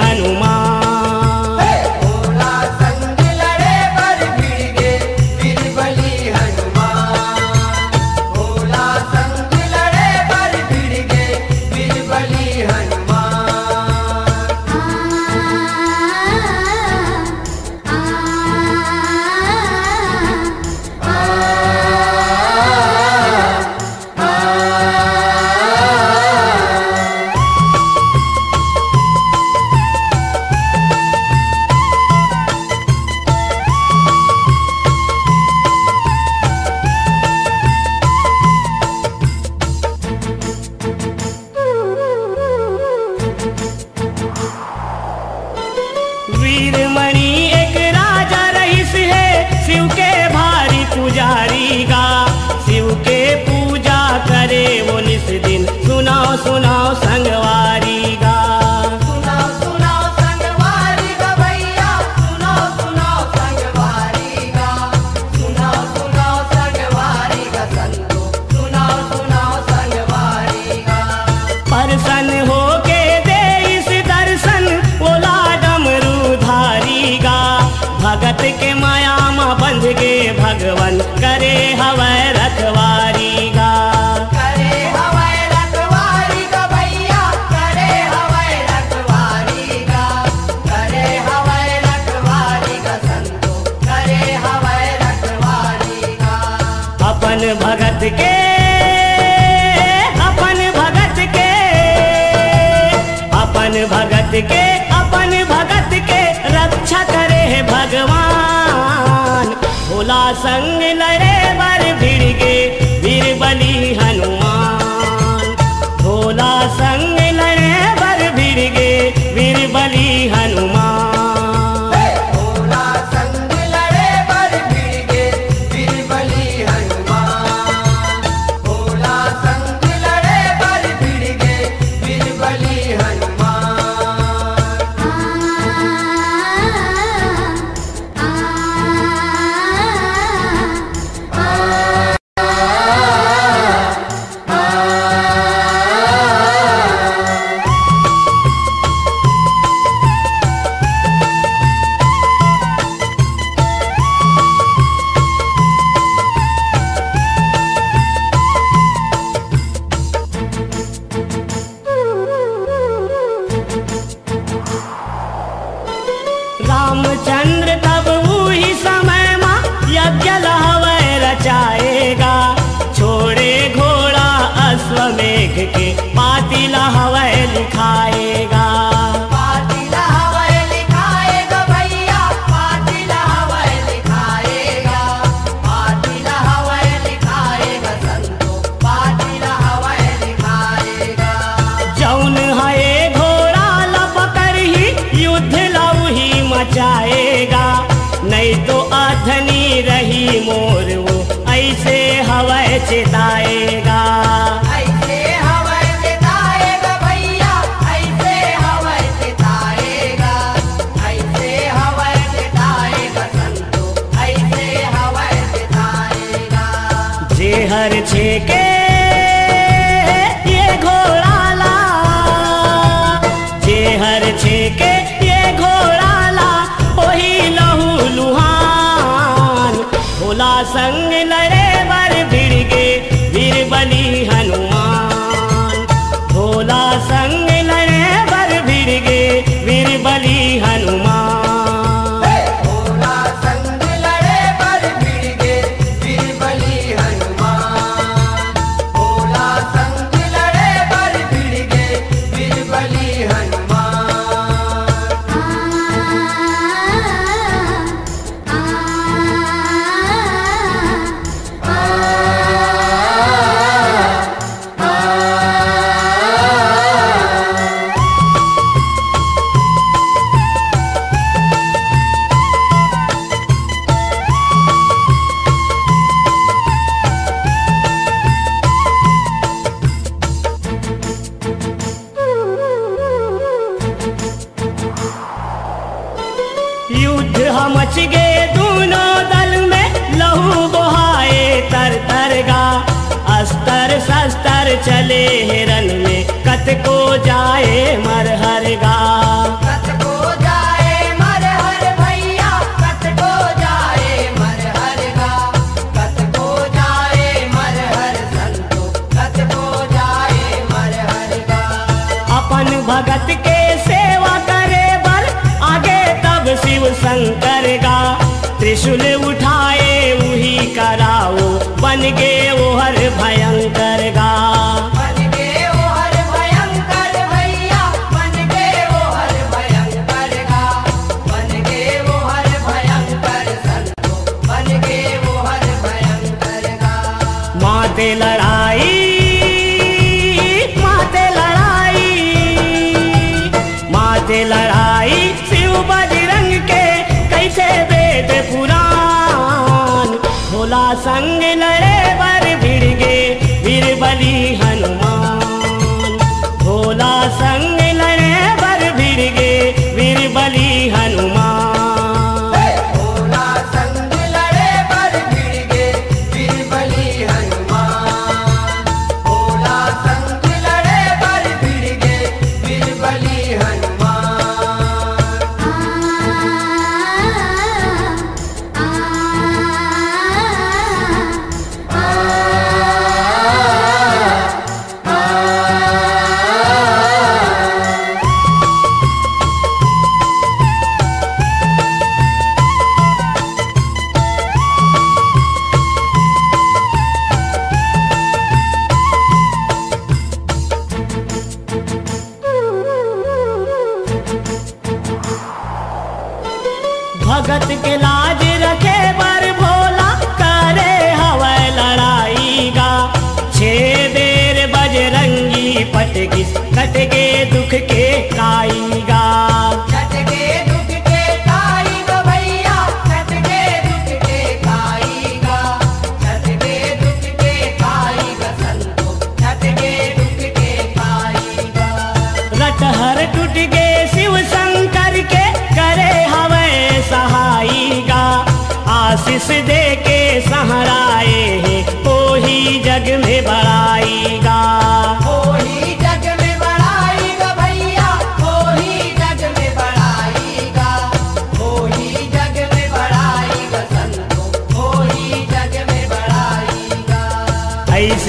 हनुमान भगवान। भोला संग लड़े बर पातिला हवै लुखाए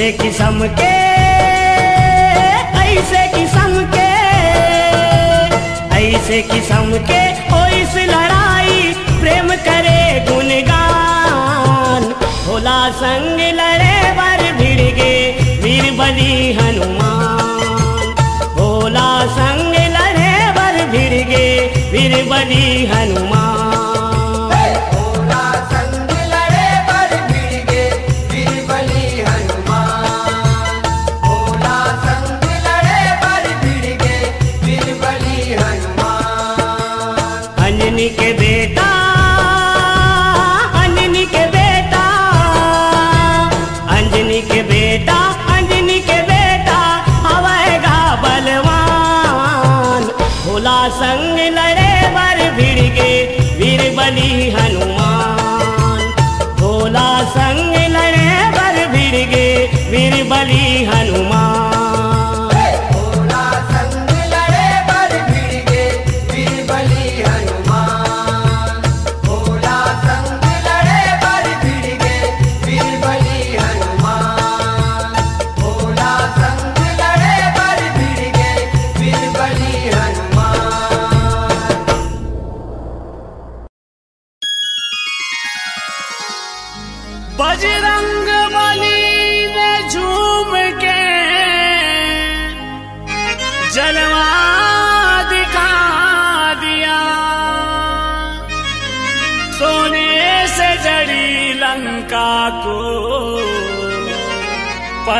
ऐसे किस्म के, ऐसे किस्म के, ऐसे किस्म के, ओ इस लड़ाई प्रेम करे गुनगान भोला संग लड़े बर भिड़ गे वीर बलि हनुमान। भोला संग लड़े बर भिड़ गे वीर बलि हनुमान।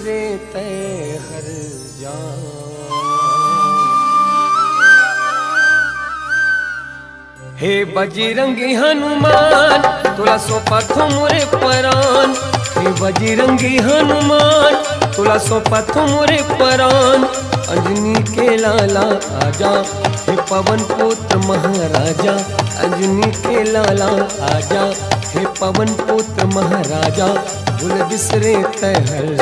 बिसरे तय हर जान। हे बजरंगी हनुमान, तुला सोपा तुमरे परान। हे बजरंगी हनुमान, तुला सोपा तुमरे परान। अंजनी के लाला आजा, हे पवन पुत्र महाराजा। अंजनी के लाला आजा, हे पवन पुत्र महाराजा। भूल बिसरे जान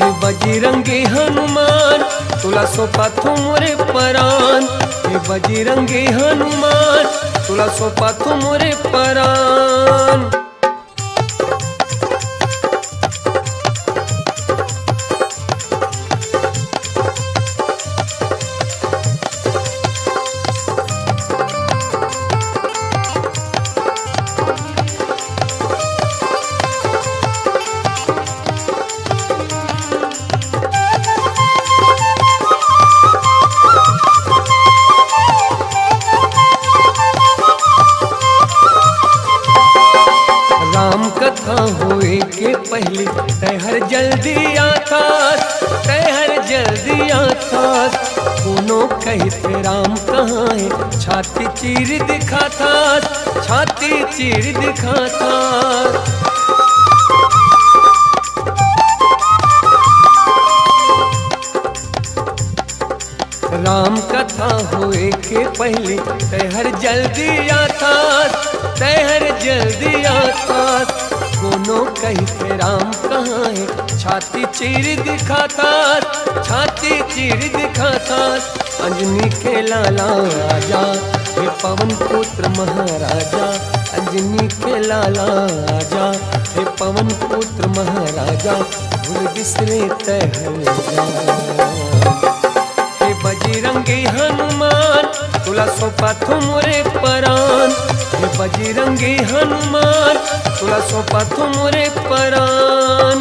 हे बजरंगी हनुमान तुला सोपा तुमरे परान। हे बजरंगी हनुमान तुला सोपा तुमरे परान। छाती चीर दिखाता राम कथा होए के पहले, तहर जल्दी आता तहर जल्दी आता कोनो कहते राम कहाँ है? छाती चीर दिखाता छाती चीर दिखाता अंजनी के लाला आजा हे पवन पुत्र महाराजा, अंजनी के लाला आजा हे पवन पुत्र महाराजा, भूल बिसरे हे बजरंगी हनुमान, तुला सोपा तुमरे परान। हे बजरंगी हनुमान, तुला सोपा तुमरे परान।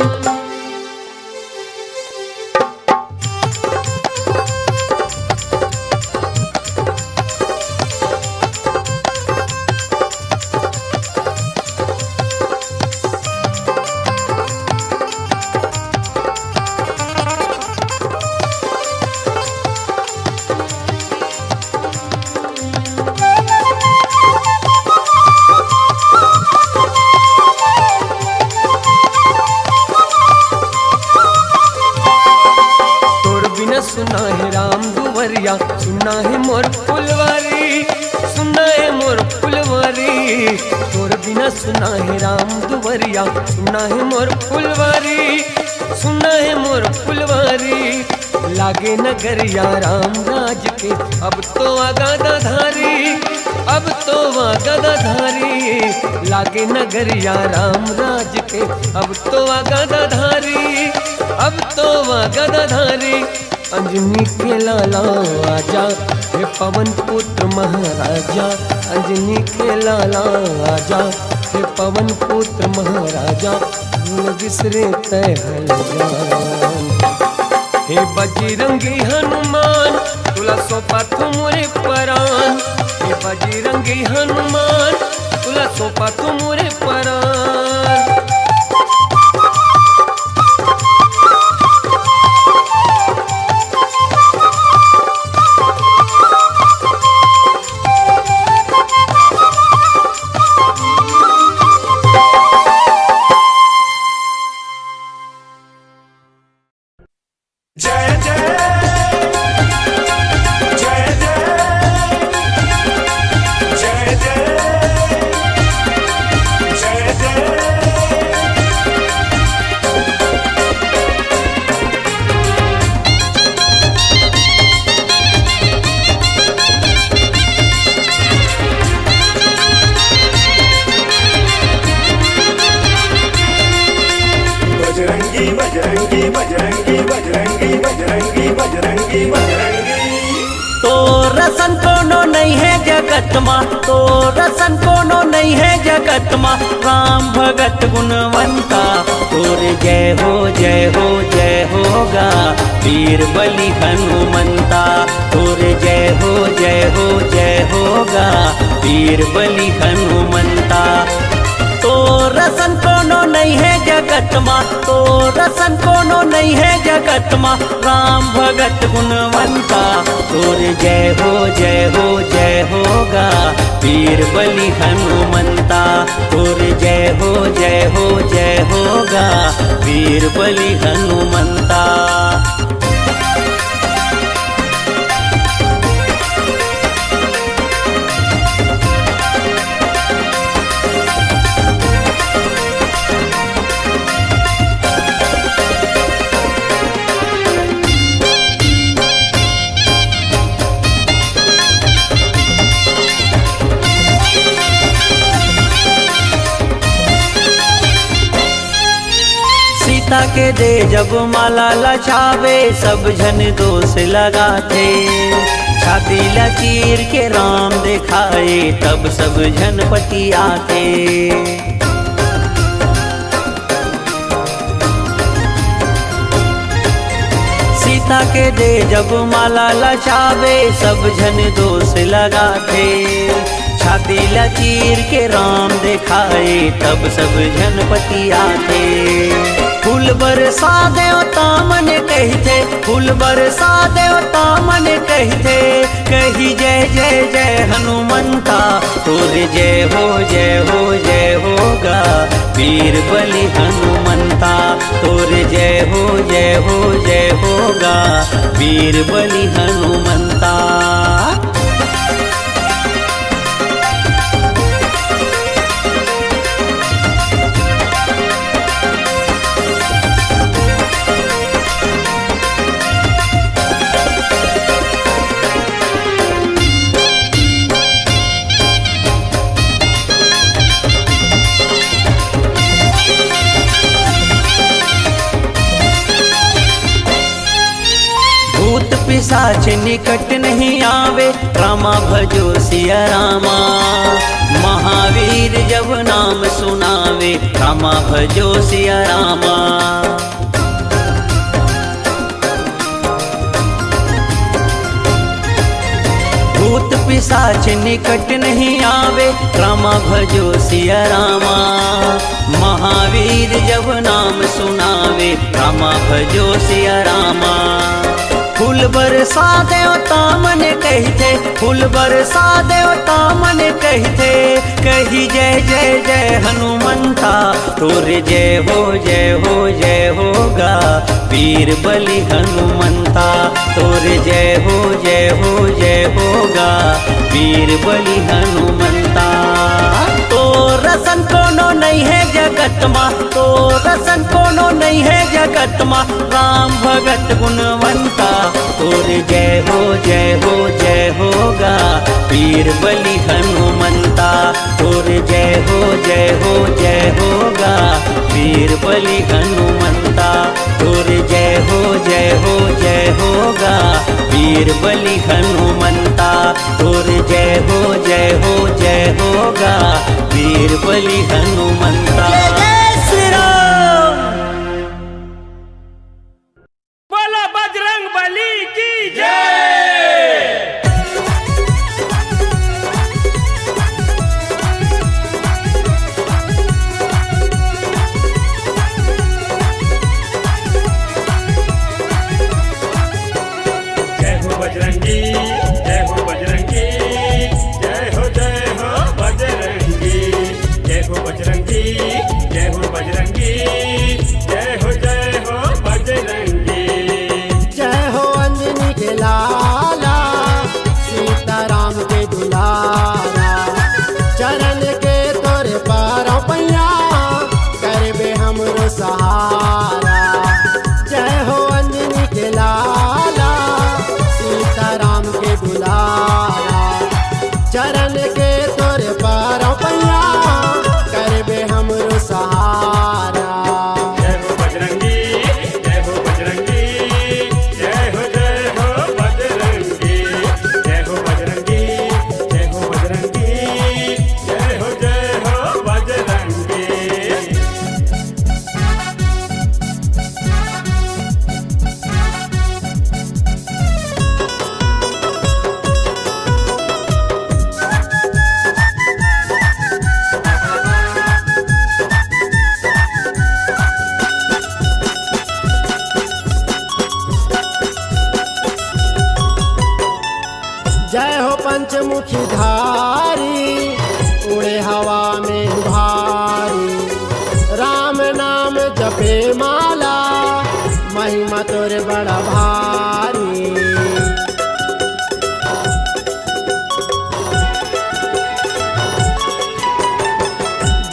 लागे नगरिया राम राज के। अब तो आगादा धारी अब तो आगादा धारी लागे नगरिया राम राज के। अब तो आगादा धारी अब तो गदाधारी अंजनी के लाला आजा, हे पवन पुत्र महाराजा। अंजनी के लाला आजा, हे पवन पुत्र महाराजा। बिसरे तय जान हे बजरंगी हनुमान तुला सोपा तुमरे परान। हे बजरंगी हनुमान तुला सोपा तुमरे परान। जगत माँ तो रसन कोनो नहीं है जगत माँ राम भगत गुणवंता, तोर जय हो जय हो, जय होगा। वीर बलि हनुमंता, तोर जय हो जय हो, जय होगा। वीर बलि हनुमंता रसन कोनो नहीं है जगत माँ। तो रसन कोनो नहीं है जगत माँ। राम भगत गुणवंता। तोर जय हो जय हो, जय होगा। वीर बलि हनुमंता। तोर जय हो जय हो, जय होगा। वीर बलि हनुमंता। सीता के दे जब माला लचावे, सब झन दोष लगाते। छाती लकीर के राम दिखाए, तब सब झन पति आते। सीता के दे जब माला लचावे, सब झन दोष लगाते। छाती लकीर के राम दिखाए, तब सब झनपति आते। फूल बरसा देवता मन कहते फूल बरसा देवता मन कहते कही जय जय जय हनुमंता तोर जय हो जय हो, जय होगा। वीर बलि हनुमंता, तोर जय हो जय हो, जय होगा। वीर बलि हनुमंता। पिशाच निकट नहीं आवे, रामा भजो सिया रामा। महावीर जब नाम सुनावे, रामा भजो सिया रामा। भूत पिशाच निकट नहीं आवे, रामा भजो सिया रामा। महावीर जब नाम सुनावे, रामा भजो सिया रामा। फूल बरसा देवता मन कहते फूल बरसा देवता मन कहते कही जय जय जय हनुमंता तोर जय हो जय हो, जय होगा। वीर बलि हनुमंता तोर जय हो जय हो, जय होगा। वीर बलि हनुमंता रसन कोनो नहीं है जगत माँ तो रसन कोनो नहीं है जगत माँ। राम भगत गुणवंता तोर जय हो जय हो, जय होगा। वीर बलि हनुमंता तोर जय हो जय हो, जय होगा। वीर बलि हनुमंता। तोर जय हो जय हो, जय होगा। वीर बलि हनुमंता तोर जय हो जय हो, जय होगा। वीर बलि हनुमंता।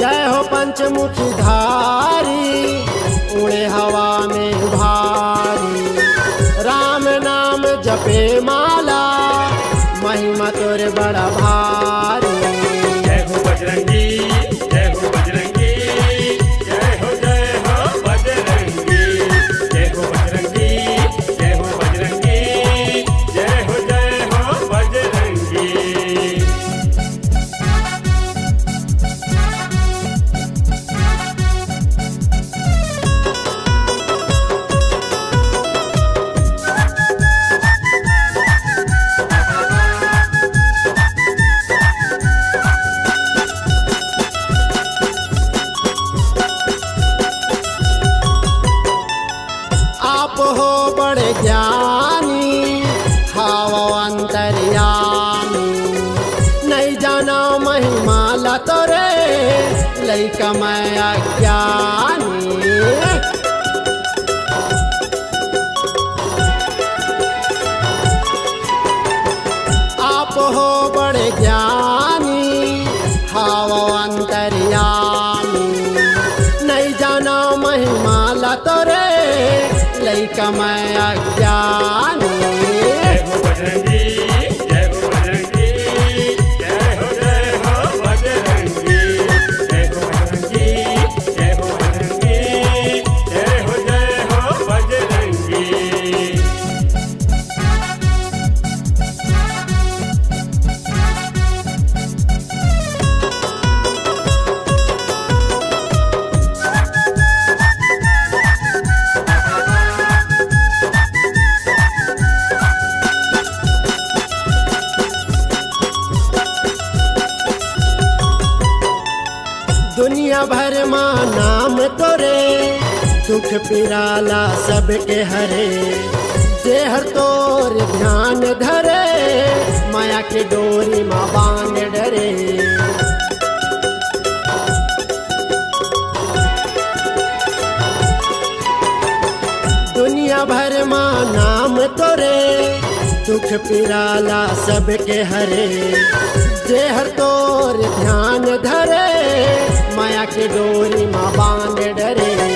जय हो पंचमुखी धारी, उड़े हवा में भारी राम नाम जपे माला, महिमा तोरे बड़ा भा सब के हरे। जे हर तोर ध्यान धरे। माया के डोरी माँ बान डरे। दुनिया भर माँ नाम तोरे। दुख पिराला सब के हरे। जे हर तोर ध्यान धरे। माया के डोरी माँ बाँध डरे।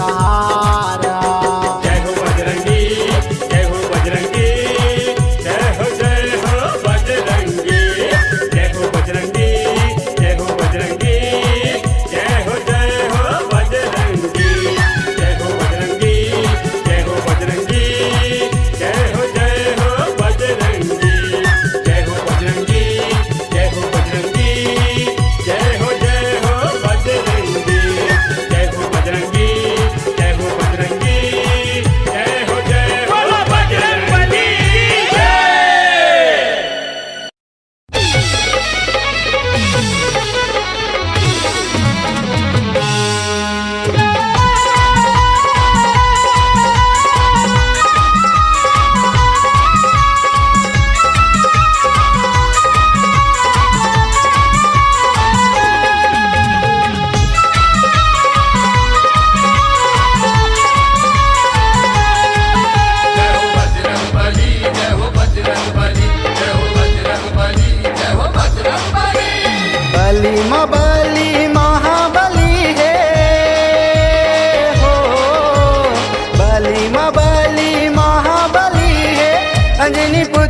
सहारा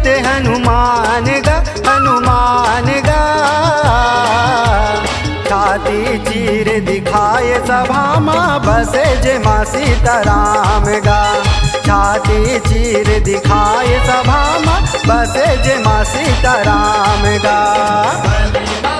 स्तुत हनुमान गा हनुमान गा। छाती चीर दिखाए सभा माँ, बसे जे माँ सीताराम गा। छाती चीर दिखाए सभा माँ, बसे जे माँ सीताराम गा।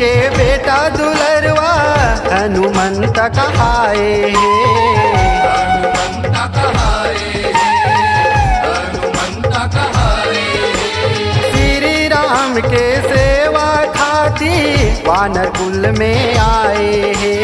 के बेटा दुलरवा हनुमंत कहाए श्री राम के सेवा खाती वानर कुल में आए अनल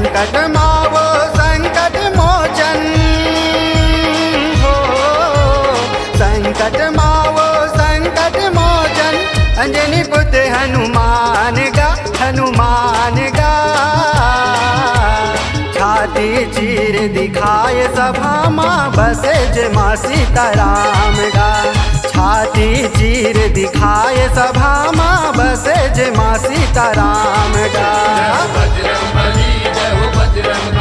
संकट मावो संकट मोचन हो संकट मावो संकट मोचन अंजनी पुत्र हनुमान गा हनुमान गा छाती चीर दिखाए सभा माँ बसे जे माँ सीताराम गा छाती चीर दिखाए सभा माँ बसे जे माँ सीताराम गा जय हो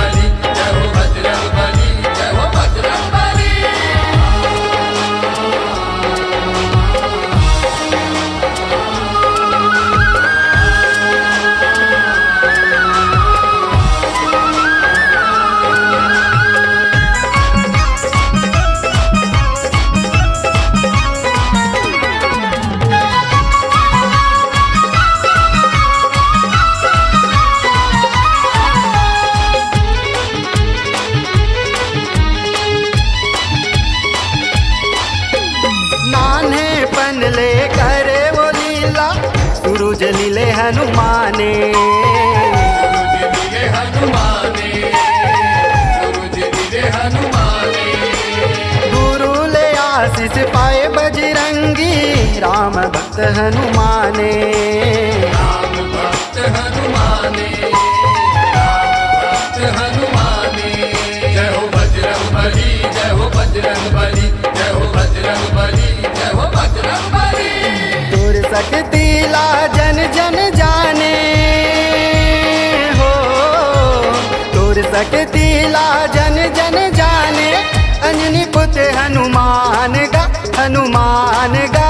हनुमाने। राम जय हो जय हो जय हो बजरंग बली जय हो सकती ला जन जन जाने। हो दूर सकती ला जन जन जाने। अंजनी पुत्र हनुमान हनुमान गा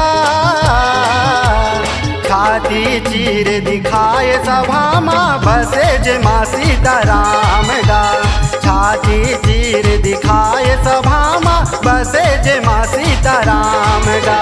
खाती चीर दिखाए सभा माँ, बसे जे माँ सीताराम गा छाती चीर दिखाए सभा माँ, बसे जे माँ सीताराम गा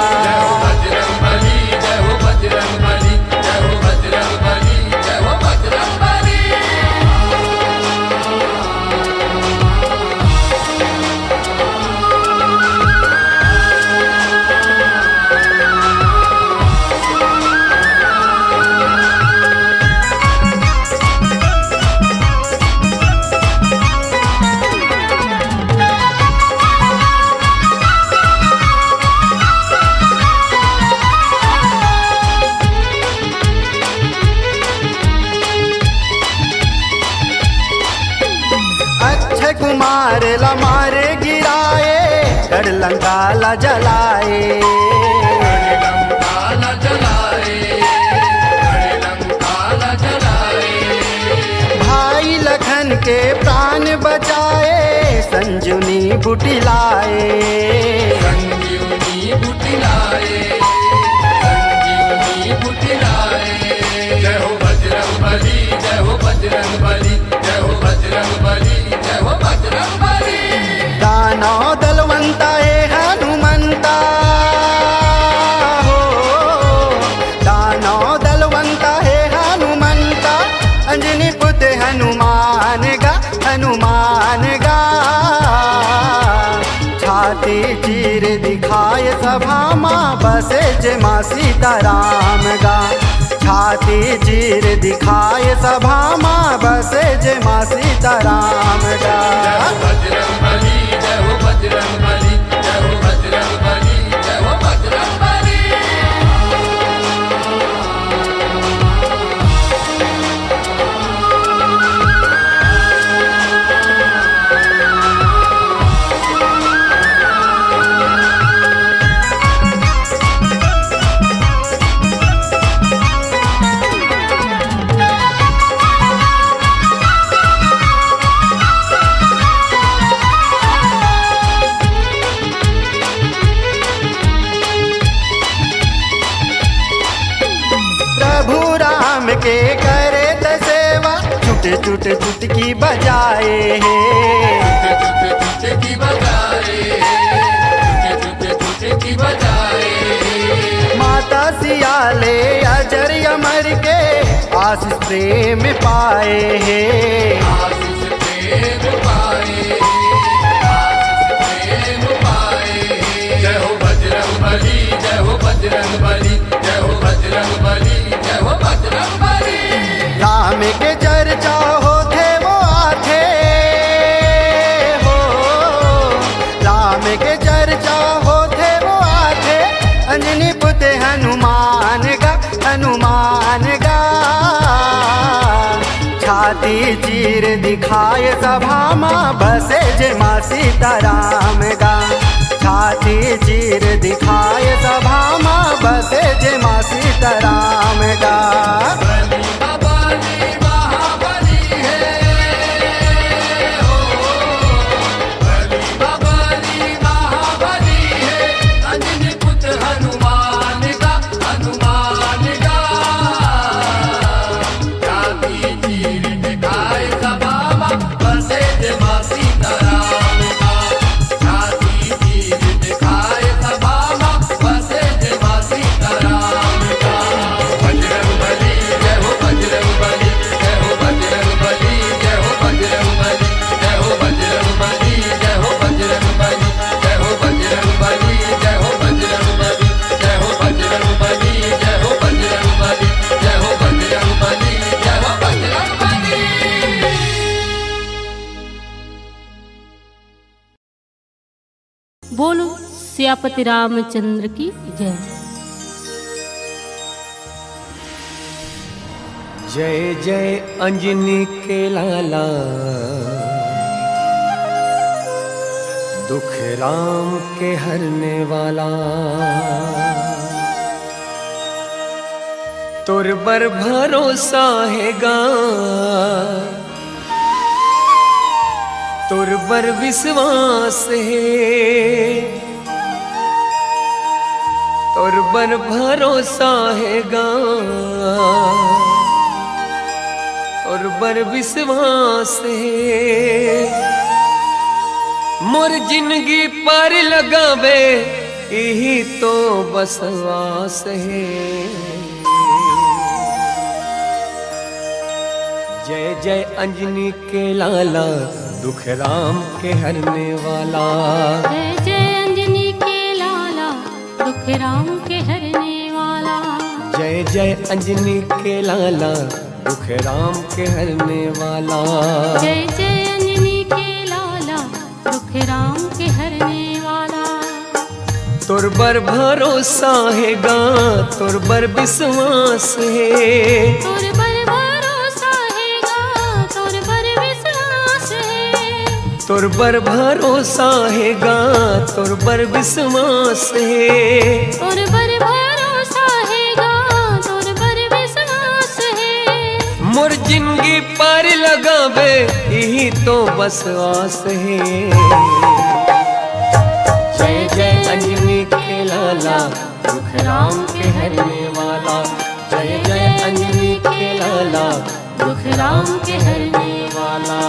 संजुनी आय सभामा बसे जमा सीताराम गा। छाती जीर दिखाए सभामा बसे जमा सीताराम गा। मा बसे जे माँ सीताराम गा। छाती जीर दिखाए सभा मा। सियापति रामचंद्र की जय। जय जय अंजनी के लाला। दुख राम के हरने वाला। तुर पर भरोसा है गा तुर बर विश्वास है। तुर बर भरोसा है गा और बर विश्वास है। मोर ज़िंदगी पर लगावे, यही तो बसवास है। जय जय अंजनी के लाला, दुख राम के हरने वाला। राम के हरने वाला। जय जय अंजनी के लाला दुख राम के हरने वाला। जय जय अंजनी के लाला दुख राम के हरने वाला। तुर बर भरोसा है गा तुर बर विश्वास है। तुर पर तुर बर भरोसा है गा तुर बर विश्वास है। तोर पर भरोसा है गा तोर पर विश्वास है। मोर ज़िंदगी पर लगावे यही तो बस आस है। जय जय अंजनी के लाला दुख राम के हरने वाला। जय जय अंजनी के लाला दुख राम के हरने वाला।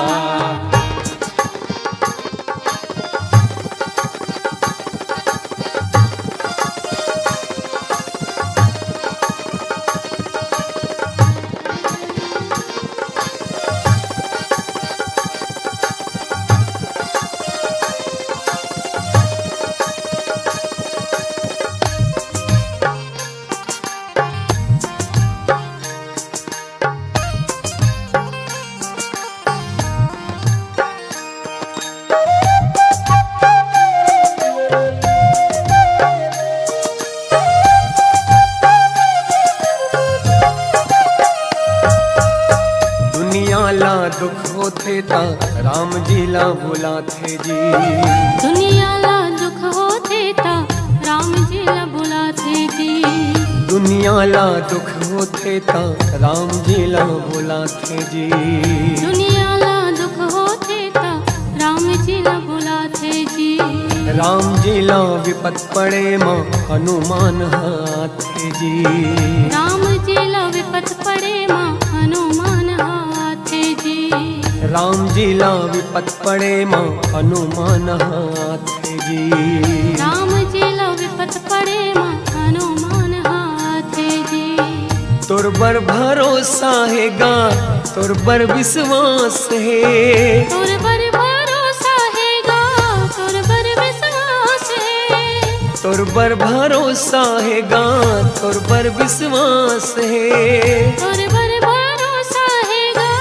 होते ता राम जी ला बुलाते जी। दुनिया ला दुख होते ता राम जी ला बुलाते जी। राम जी ला विपत पड़े माँ हनुमान हाथे जी। राम जी ला विपत पड़े माँ हनुमान हाथे जी। राम जी ला विपत पड़े माँ हनुमान हाथे तुर बर भरोसा है गा तुर बर विश्वास है। तुर बर भरोसा है गा तुर बर विश्वास है। तुर बर भरोसा है गा तुर बर विश्वास है। तुर बर भरोसा है गा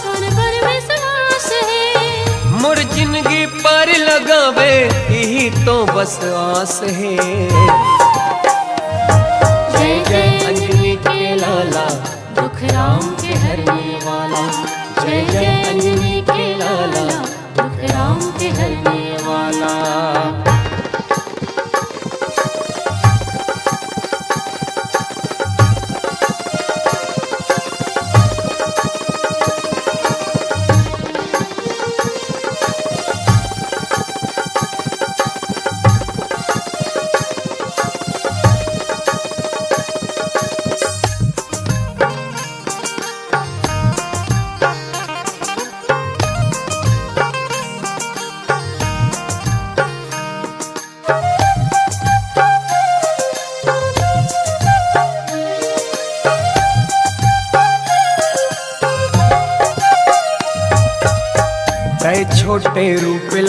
तुर बर विश्वास है। मोर ज़िंदगी पर लगावे यही तो बस आस है। जय जय लाला दुख राम के हरने वाला, जय जय अंजनी के लाला, दुख राम के हरने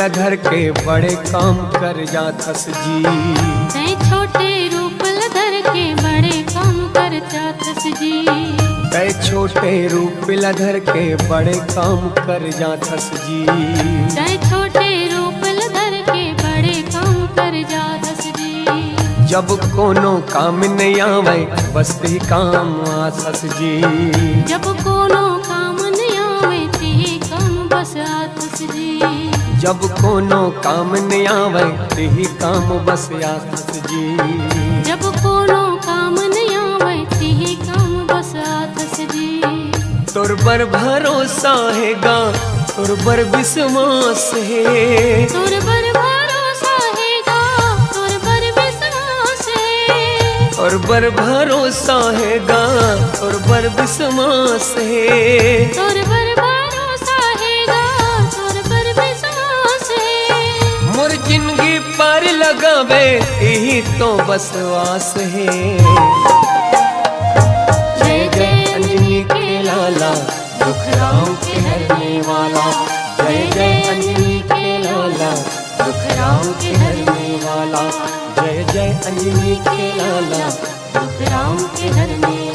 रूप लधर के बड़े काम कर जाथस जी। तय छोटे रूप लधर के बड़े काम कर जातस जी। तय छोटे रूप लधर के बड़े काम कर जाथस जी। तय छोटे रूप लधर के बड़े काम कर जातस जी। जब कोनो काम नहीं आवे बस ही काम आसस जी। जब कोनो काम नहीं आवे ते काम बस आतस जी जब कोनो काम नहीं आवे ही काम बस आसस जी। जब कोनो काम नहीं आवे ते काम बस आतस जी। तुर पर भरोसा है गा तुर पर विश्वास है। तुर पर भरोसा है गा तुर पर विश्वास है। और बर भरोसा है गा और बर विश्वास है। तुर पर लगावे यही तो बस वास है। जय जय अंजनी के लाला दुख राम के हरने वाला। जय जय अंजनी के लाला दुख राम के हरने वाला। जय जय अंजनी के लाला दुख राम के हरने